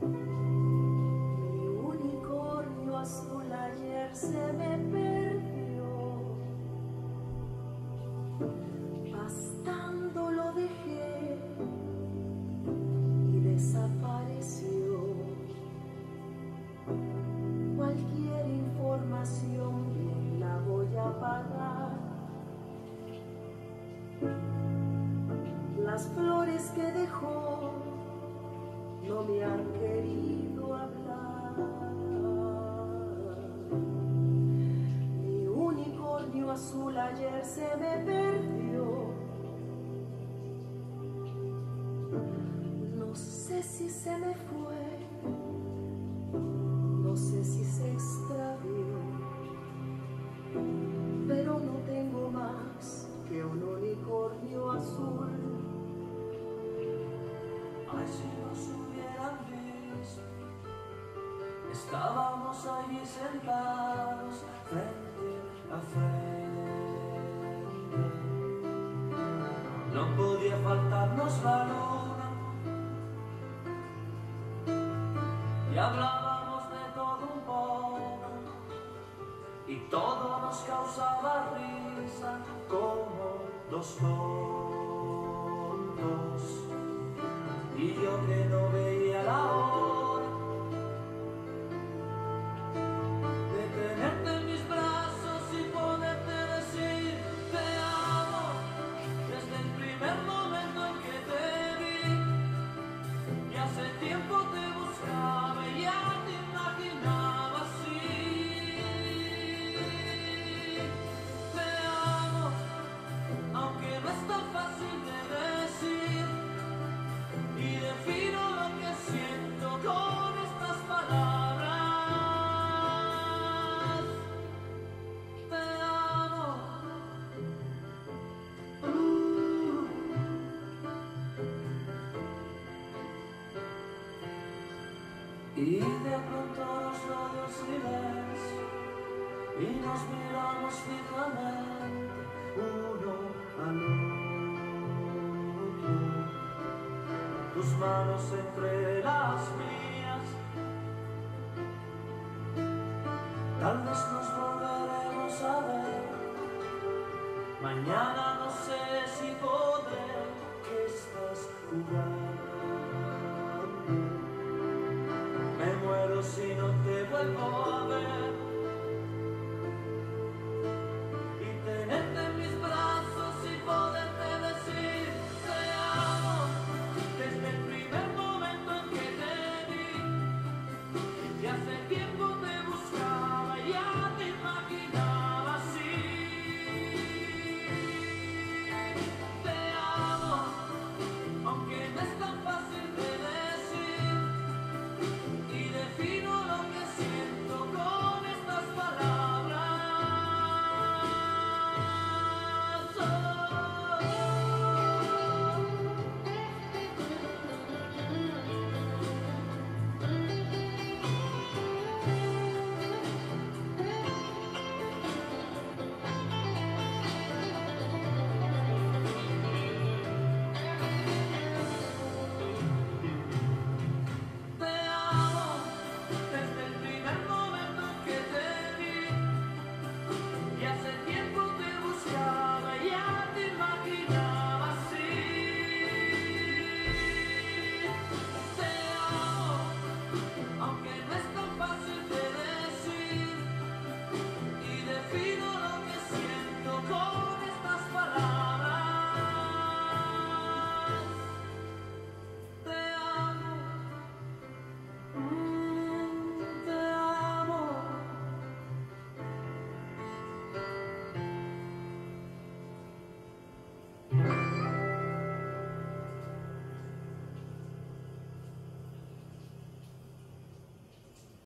Mi unicornio azul ayer se me perdió bastando lo dejé y desapareció. Cualquier información la voy a pagar, las flores que dejó. Se me perdió. No sé si se me fue, no sé si se extravió, pero no tengo más que un unicornio azul. Ay, si nos hubieran visto, estábamos allí sentados frente No podía faltarnos la luna y hablábamos de todo un poco. Y todo nos causaba risa como dos tontos. Y yo que no veía la hora Y de pronto nos rodeó silencio y nos miramos fijamente uno al otro. Tus manos entre las mías, tal vez nos volveremos a ver. Mañana